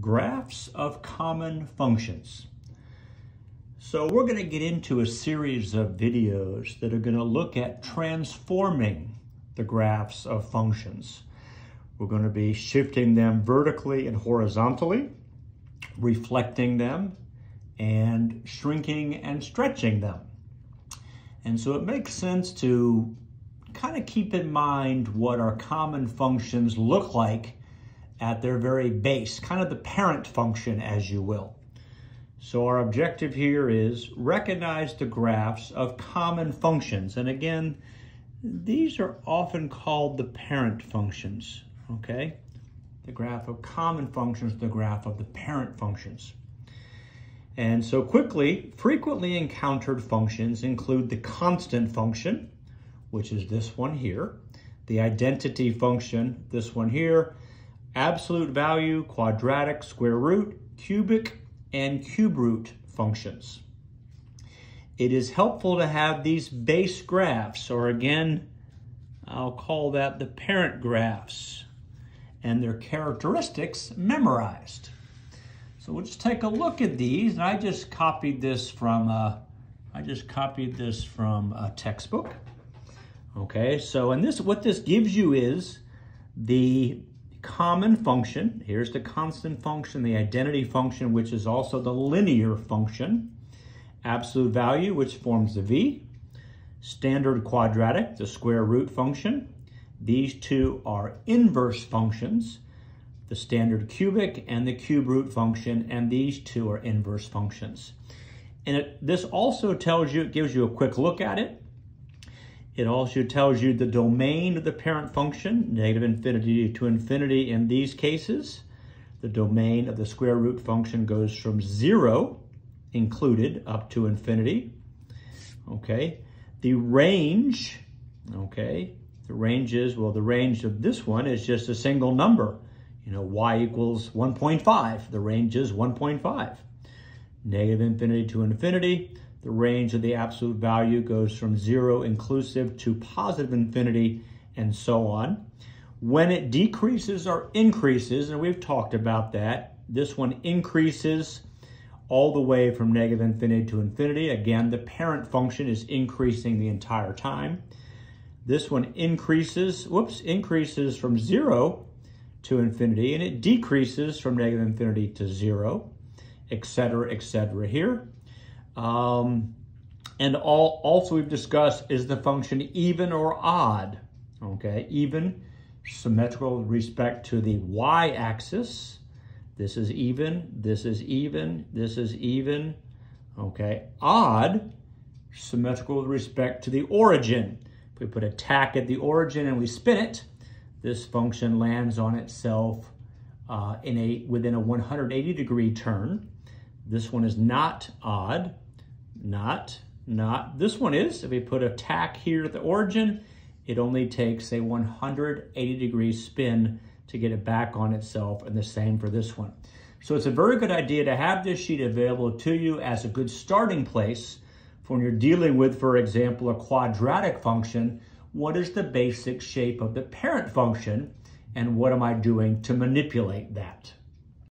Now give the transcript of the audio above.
graphs of common functions. So we're going to get into a series of videos that are going to look at transforming the graphs of functions. We're going to be shifting them vertically and horizontally, reflecting them, and shrinking and stretching them. And so it makes sense to kind of keep in mind what our common functions look like at their very base, kind of the parent function, as you will. So our objective here is recognize the graphs of common functions. And again, these are often called the parent functions, okay? The graph of common functions, the graph of the parent functions. And so quickly, frequently encountered functions include the constant function, which is this one here, the identity function, this one here, absolute value, quadratic, square root, cubic, and cube root functions. It is helpful to have these base graphs, or again, I'll call that the parent graphs, and their characteristics memorized. So we'll just take a look at these, and I just copied this from, uh, I just copied this from a textbook. Okay, so and this, what this gives you is the common function. Here's the constant function, the identity function, which is also the linear function. Absolute value, which forms the v. Standard quadratic, the square root function. These two are inverse functions, the standard cubic and the cube root function, and these two are inverse functions. And it, this also tells you, it gives you a quick look at it. It also tells you the domain of the parent function, negative infinity to infinity in these cases. The domain of the square root function goes from zero, included, up to infinity. Okay. The range, okay, the range is, well, the range of this one is just a single number. You know, y equals 1.5. The range is 1.5. Negative infinity to infinity. The range of the absolute value goes from zero inclusive to positive infinity and so on. When it decreases or increases, and we've talked about that, this one increases all the way from negative infinity to infinity. Again, the parent function is increasing the entire time. This one increases, whoops, increases from zero to infinity, and it decreases from negative infinity to zero, etc., etc. here. Um, and all also we've discussed is the function even or odd. Okay, even symmetrical with respect to the y-axis. This is even, this is even, this is even. Okay, odd, symmetrical with respect to the origin. If we put a tack at the origin and we spin it, this function lands on itself uh, in a within a 180 degree turn. This one is not odd. Not, not. This one is. If we put a tack here at the origin, it only takes a 180 degree spin to get it back on itself and the same for this one. So it's a very good idea to have this sheet available to you as a good starting place for when you're dealing with, for example, a quadratic function. What is the basic shape of the parent function and what am I doing to manipulate that?